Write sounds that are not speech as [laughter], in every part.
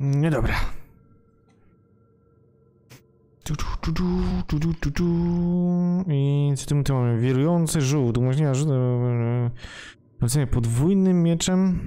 Niedobra. Tu, tu, tu, tu, tu, tu, tu, tu. I co tu, tu mamy? Wirujący żółt. Umożliwia rzut. Rzucenie podwójnym mieczem.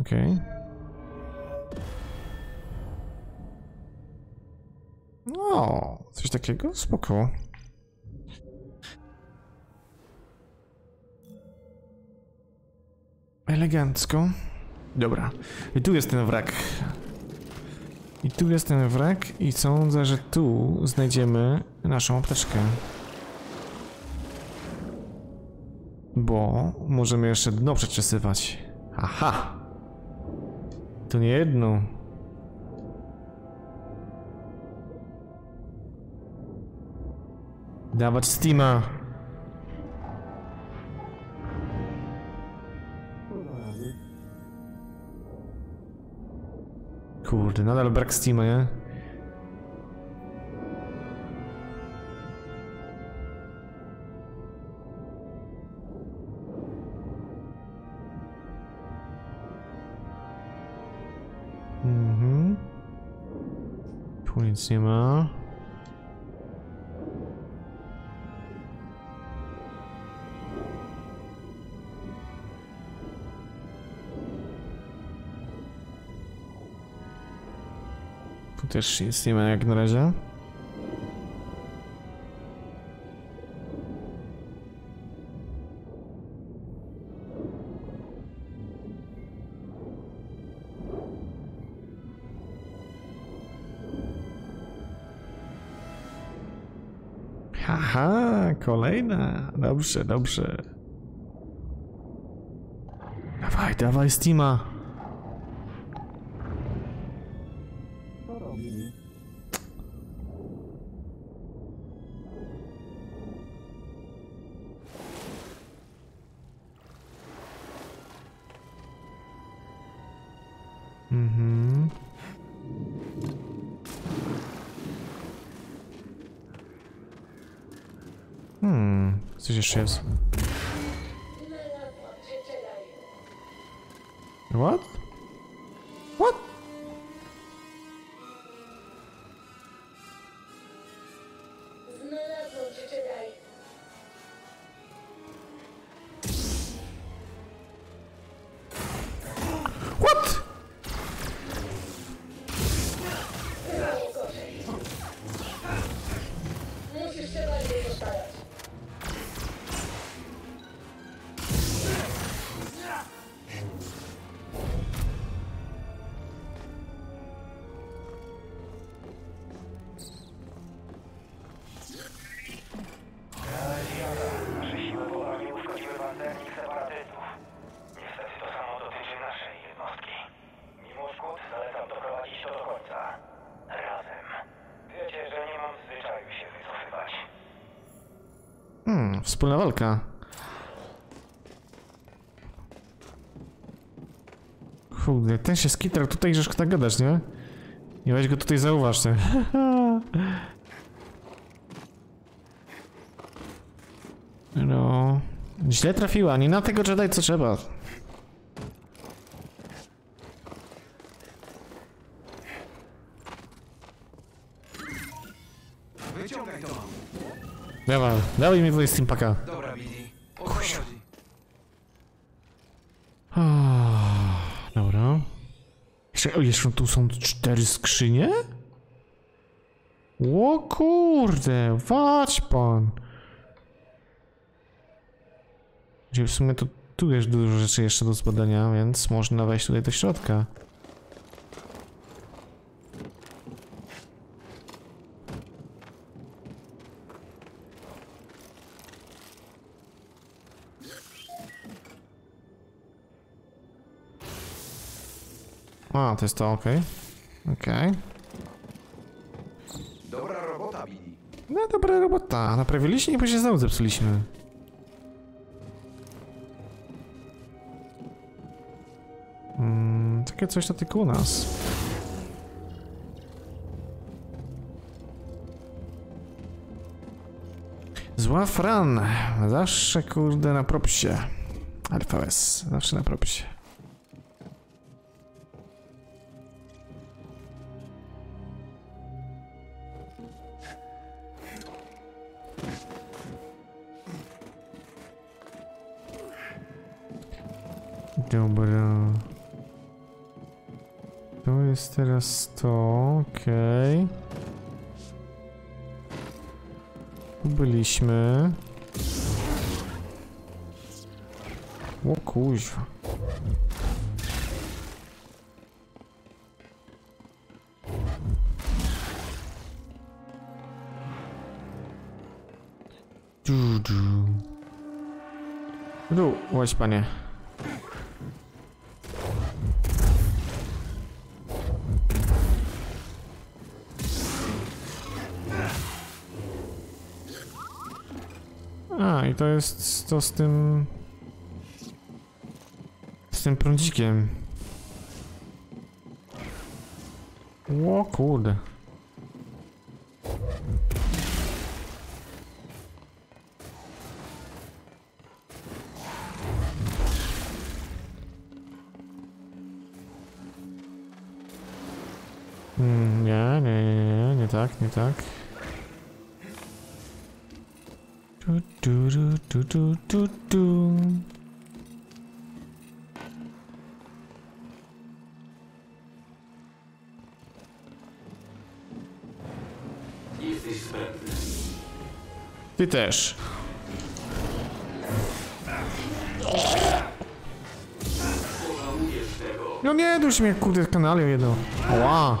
Okej. No, coś takiego? Spoko. Elegancko. Dobra. I tu jest ten wrak. I tu jest ten wrak i sądzę, że tu znajdziemy naszą apteczkę. Bo możemy jeszcze dno przeczesywać. Aha! To nie jedno. Dawać Steama. Kurde, nadal brak Steama, nie? Mhm. Tu nic nie ma. Też nic nie ma jak na razie. Haha, kolejna. Dobrze, dobrze. Dawaj, dawaj Steama. Hmm, coś jeszcze jest. What? What? Wspólna walka. Kurde, ten się skitrał tutaj, że szkoda gadać, nie? Nie weź go tutaj zauważ? [laughs] No... Źle trafiła, nie na tego Jedi co trzeba. Wyciągaj to. Dawaj, mi tutaj Steampaka. Dobra, Billy. O co chodzi? Ah, Dobra. Jeszcze, o, jeszcze tu są cztery skrzynie? O kurde, wać pan. W sumie to tu jest dużo rzeczy jeszcze do zbadania, więc można wejść tutaj do środka. To jest to, okej. Okej. Dobra robota, Billy. No dobra robota. Naprawiliśmy i później znowu zepsuliśmy. Mm, takie coś to tylko u nas. Zła Fran. Zawsze kurde na propsie. RVS. Zawsze na propsie. Byliśmy. O kuźwa. Tu, chodź panie. I to jest to z tym... Z tym prądzikiem. O kurde. Ty też. No nie, dusz mnie kurde kanale jedno. Billy,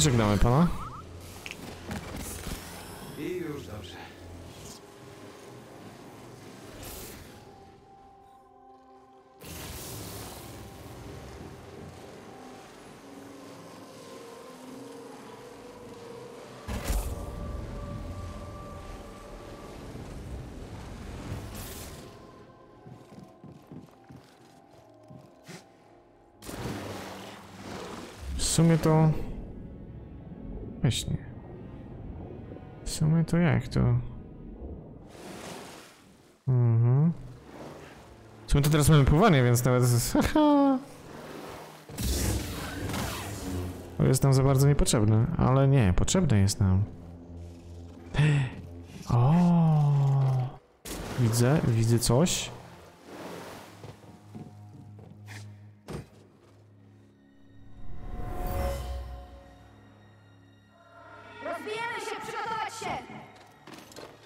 żegnamy pana. I już dobrze. W sumie to... Właśnie. W sumie to jak to... Mhm. W sumie to teraz mamy pływanie, więc nawet... Haha. [laughs] To jest nam za bardzo niepotrzebne, ale nie, potrzebne jest nam. [gasps] O, Widzę, widzę coś.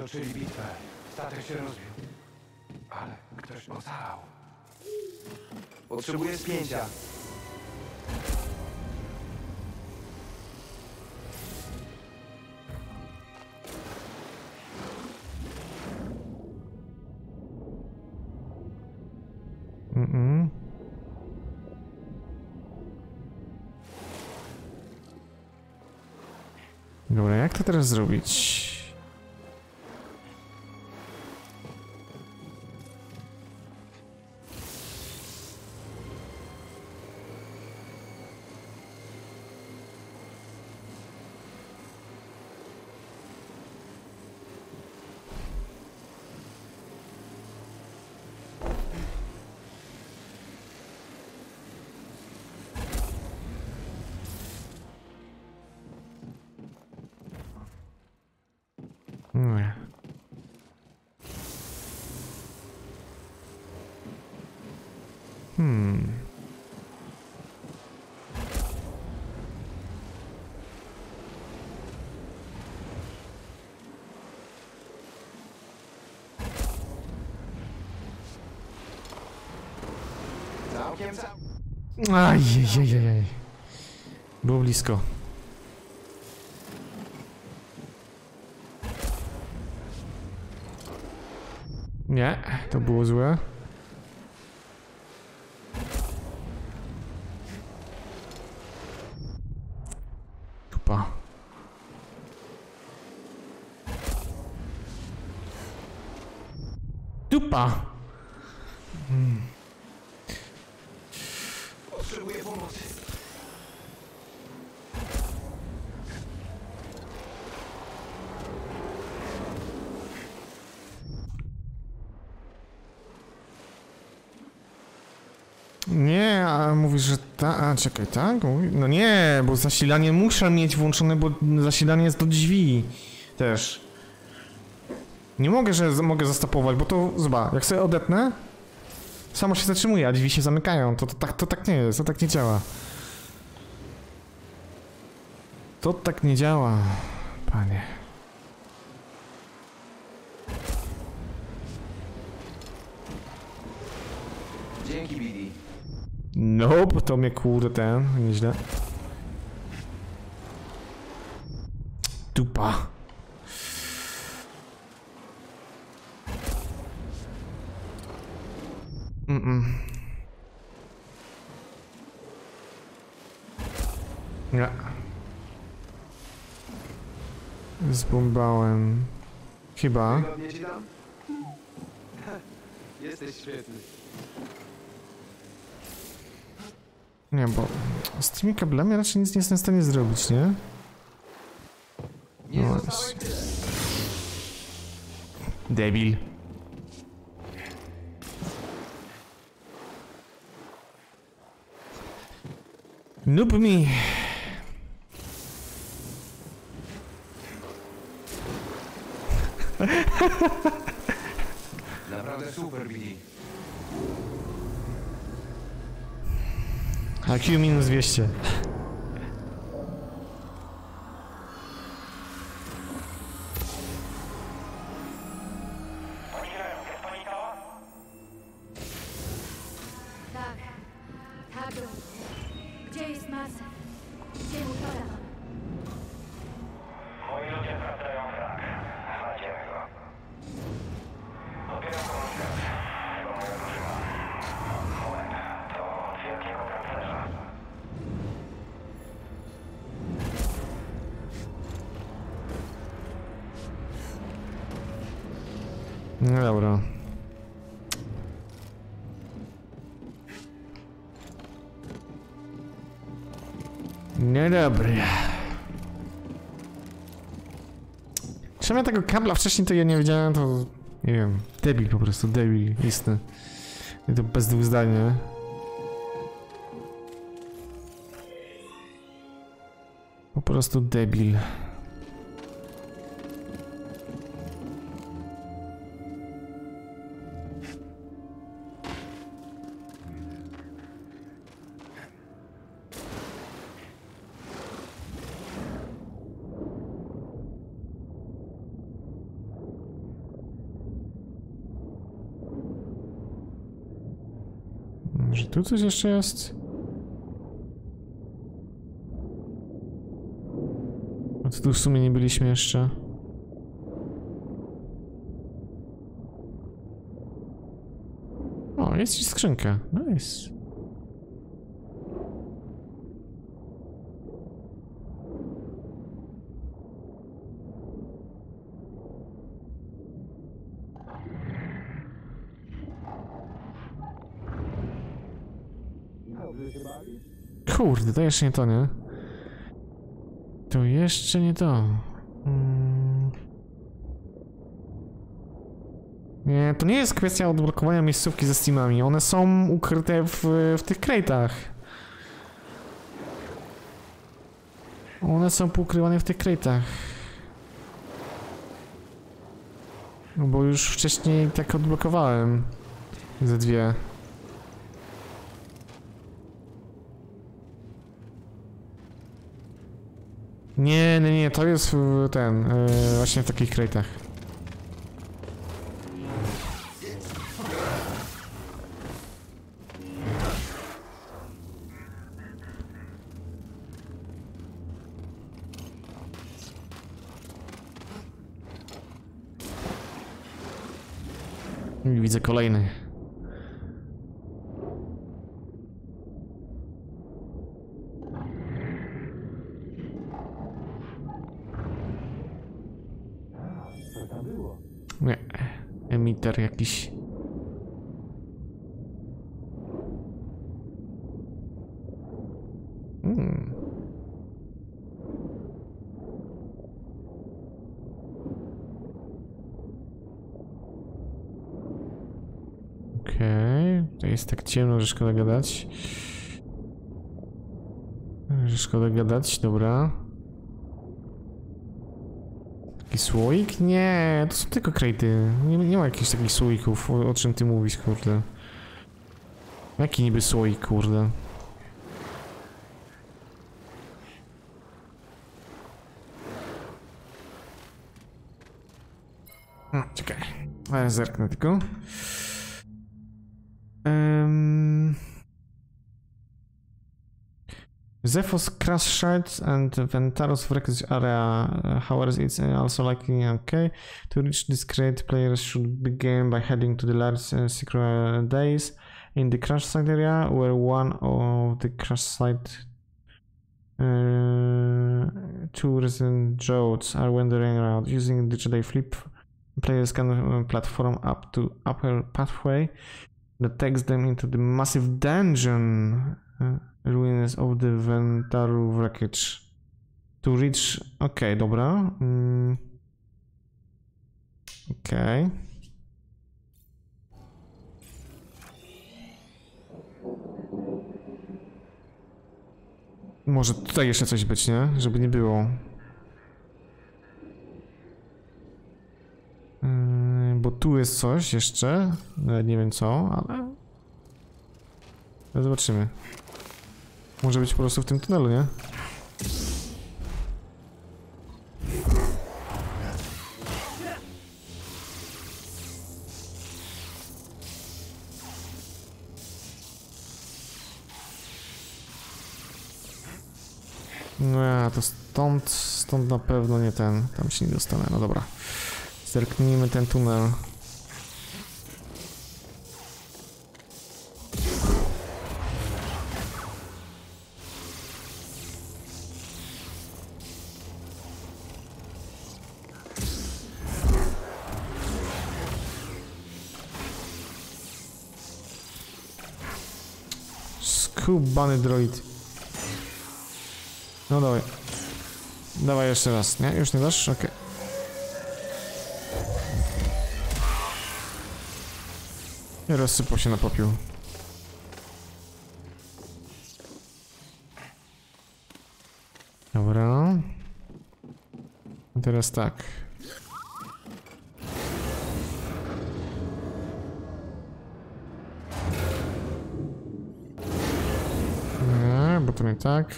Toczyli bitwę. Statek się rozbił. Ale ktoś ocalał. Potrzebuję spięcia. Mm-mm. Dobra, jak to teraz zrobić? Hmm. Ajajajajaj. Było blisko. Nie, to było złe. Dupa. Dup. Dupa! Potrzebuję pomocy. Nie, a mówisz, że ta... A, czekaj, tak? No nie, bo zasilanie muszę mieć włączone, bo zasilanie jest do drzwi. Też. Nie mogę, że mogę zastopować, bo to, zobacz, jak sobie odetnę, samo się zatrzymuje, a drzwi się zamykają. To, to, tak, to tak nie jest, to tak nie działa. To tak nie działa, panie. Dzięki, Billy. Nope, to mnie kurde ten, nieźle. Dupa. Mm-mm. Nie. Zbombałem. Chyba. Jesteś świetny. Nie, bo z tymi kablami raczej nic nie jestem w stanie zrobić, nie? Nie No. Debil. Noob mi. Naprawdę super, Billy. Minus 200. No dobra. Dobra. Czemu ja tego kabla wcześniej to ja nie wiedziałem, to nie wiem. Debil po prostu, debil, istny. I to bez dwóch zdań, nie? Po prostu debil. Może tu coś jeszcze jest? A tu w sumie nie byliśmy jeszcze. O, jest i skrzynka. Nice. Kurde, to jeszcze nie to, nie? To jeszcze nie to. Mm. Nie, to nie jest kwestia odblokowania miejscówki ze Steamami. One są ukryte w, w tych crate'ach. One są poukrywane w tych crate'ach. No bo już wcześniej tak odblokowałem. Ze dwie. Nie, nie, nie, to jest w- ten, e, właśnie w takich. I Widzę kolejny. termiter jakiś. Hmm. Okej, okay. to jest tak ciemno, że szkoda gadać. Że szkoda gadać, dobra. Taki słoik? Nie, to są tylko krejty. Nie, nie ma jakichś takich słoików, o, o czym ty mówisz, kurde. Jaki niby słoik, kurde? A, czekaj. Zerknę tylko. Zephos crash shards and Ventaros wreckage area. Uh, however, it's also likely okay. To reach this crate, players should begin by heading to the large uh, secret days in the crash site area, where one of the crash site uh, resident Jodes are wandering around using the Jedi flip. Players can uh, platform up to upper pathway that takes them into the massive dungeon uh, ruins of the Ventaru wreckage. To reach... Okej, dobra. Mm. Okej. Może tutaj jeszcze coś być, nie? Żeby nie było. Yy, bo tu jest coś jeszcze. Nie wiem co, ale zobaczymy. Może być po prostu w tym tunelu, nie? No ja, to stąd, stąd na pewno nie ten, tam się nie dostanę, no dobra. Zerknijmy ten tunel. Skubany droid. No dawaj. Dawaj jeszcze raz, nie? Już nie dasz? Okej. I rozsypał się na popiół. Dobra. Teraz tak. Nie tak.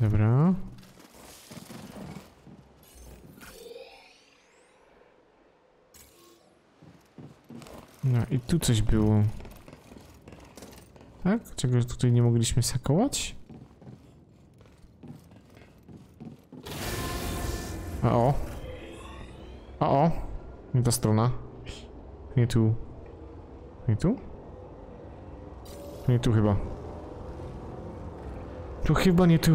Dobra. No i tu coś było. Tak? Czegoś tutaj nie mogliśmy sakować? A o. A o. Nie ta strona. Nie tu. Nie tu? Nie tu chyba. Tu chyba nie tu.